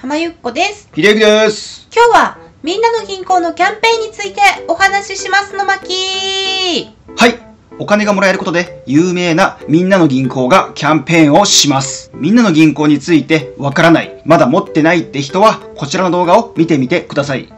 浜ゆっこです。ひでゆきです。今日はみんなの銀行のキャンペーンについてお話ししますの巻はい。お金がもらえることで有名なみんなの銀行がキャンペーンをします。みんなの銀行についてわからない、まだ持ってないって人はこちらの動画を見てみてください。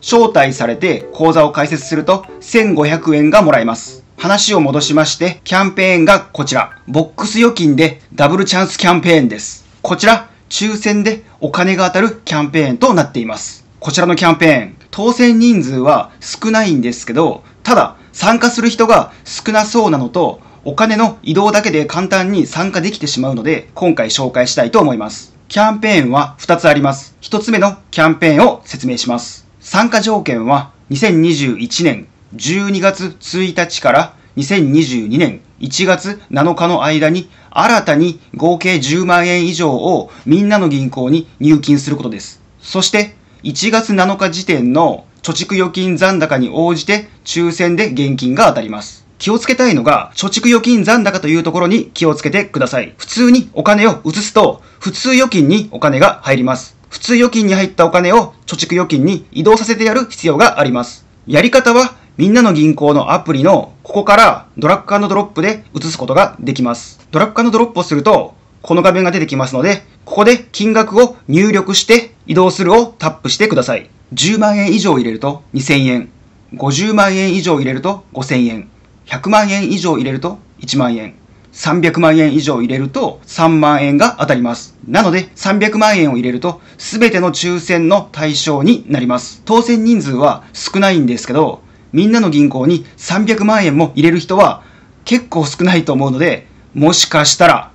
招待されて口座を開設すると1500円がもらえます。話を戻しまして、キャンペーンがこちら。ボックス預金でダブルチャンスキャンペーンです。こちら、抽選でお金が当たるキャンペーンとなっています。こちらのキャンペーン、当選人数は少ないんですけど、ただ、参加する人が少なそうなのと、お金の移動だけで簡単に参加できてしまうので、今回紹介したいと思います。キャンペーンは2つあります。1つ目のキャンペーンを説明します。参加条件は2021年12月1日から2022年1月7日の間に新たに合計10万円以上をみんなの銀行に入金することです。そして1月7日時点の貯蓄預金残高に応じて抽選で現金が当たります。気をつけたいのが、貯蓄預金残高というところに気をつけてください。普通にお金を移すと、普通預金にお金が入ります。普通預金に入ったお金を貯蓄預金に移動させてやる必要があります。やり方は、みんなの銀行のアプリのここからドラッグドロップで移すことができます。ドラッグドロップをすると、この画面が出てきますので、ここで金額を入力して移動するをタップしてください。10万円以上入れると2000円、50万円以上入れると5000円、100万円以上入れると1万円、300万円以上入れると3万円が当たります。なので300万円を入れると全ての抽選の対象になります。当選人数は少ないんですけど、みんなの銀行に300万円も入れる人は結構少ないと思うので、もしかしたら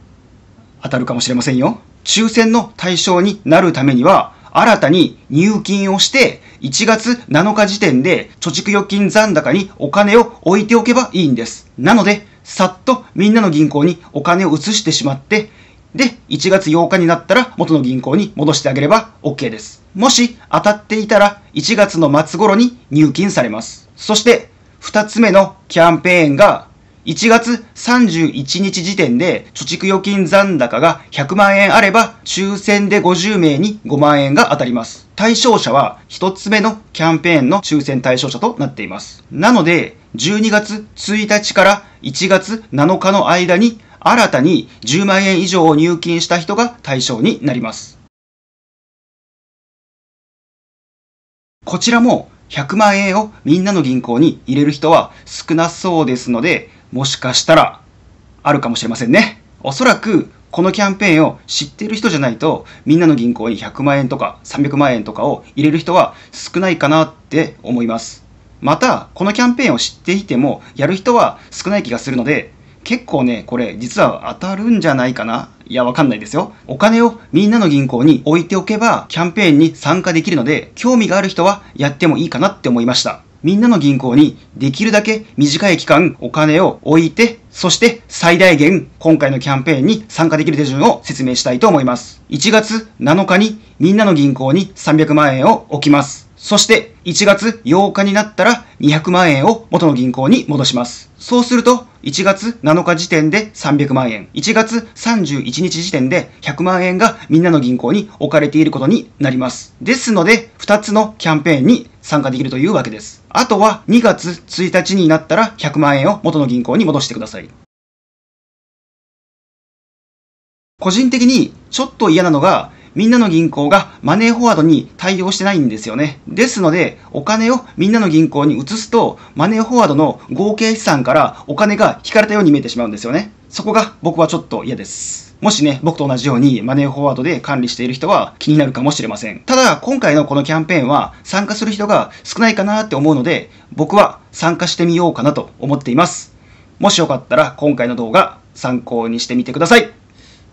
当たるかもしれませんよ。抽選の対象になるためには、新たに入金をして、1月7日時点で貯蓄預金残高にお金を置いておけばいいんです。なので、さっとみんなの銀行にお金を移してしまって、で、1月8日になったら元の銀行に戻してあげれば OK です。もし当たっていたら1月の末頃に入金されます。そして、2つ目のキャンペーンが1月31日時点で貯蓄預金残高が100万円あれば抽選で50名に5万円が当たります。対象者は1つ目のキャンペーンの抽選対象者となっています。なので12月1日から1月7日の間に新たに10万円以上を入金した人が対象になります。こちらも100万円をみんなの銀行に入れる人は少なそうですので、もしかしたらあるかもしれませんね。おそらくこのキャンペーンを知っている人じゃないと、みんなの銀行に100万円とか300万円とかを入れる人は少ないかなって思います。また、このキャンペーンを知っていても、やる人は少ない気がするので、結構ね、これ実は当たるんじゃないかな？いや、わかんないですよ。お金をみんなの銀行に置いておけば、キャンペーンに参加できるので、興味がある人はやってもいいかなって思いました。みんなの銀行にできるだけ短い期間お金を置いて、そして最大限今回のキャンペーンに参加できる手順を説明したいと思います。1月7日にみんなの銀行に300万円を置きます。そして1月8日になったら200万円を元の銀行に戻します。そうすると1月7日時点で300万円、1月31日時点で100万円がみんなの銀行に置かれていることになります。ですので2つのキャンペーンに参加できるというわけです。あとは2月1日になったら100万円を元の銀行に戻してください。個人的にちょっと嫌なのが、みんなの銀行がマネーフォワードに対応してないんですよね。ですので、お金をみんなの銀行に移すと、マネーフォワードの合計資産からお金が引かれたように見えてしまうんですよね。そこが僕はちょっと嫌です。もしね、僕と同じようにマネーフォワードで管理している人は気になるかもしれません。ただ、今回のこのキャンペーンは参加する人が少ないかなって思うので、僕は参加してみようかなと思っています。もしよかったら今回の動画参考にしてみてください。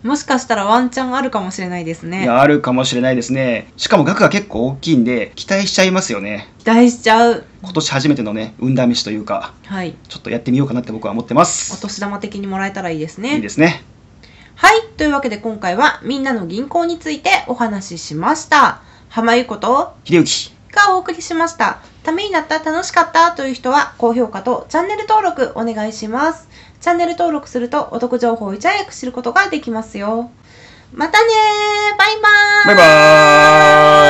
もしかしたらワンチャンあるかもしれないですね。いや、あるかもしれないですね。しかも額が結構大きいんで、期待しちゃいますよね。期待しちゃう。今年初めてのね、運試しというか、はい。ちょっとやってみようかなって僕は思ってまおす。年玉的にもらえたらいいですね。いいですね。はい。というわけで今回はみんなの銀行についてお話ししました。浜ゆこと秀幸。がお送りしました。ためになった、楽しかったという人は高評価とチャンネル登録お願いします。チャンネル登録するとお得情報をいち早く知ることができますよ。またねバイバーイ。バイバーイ。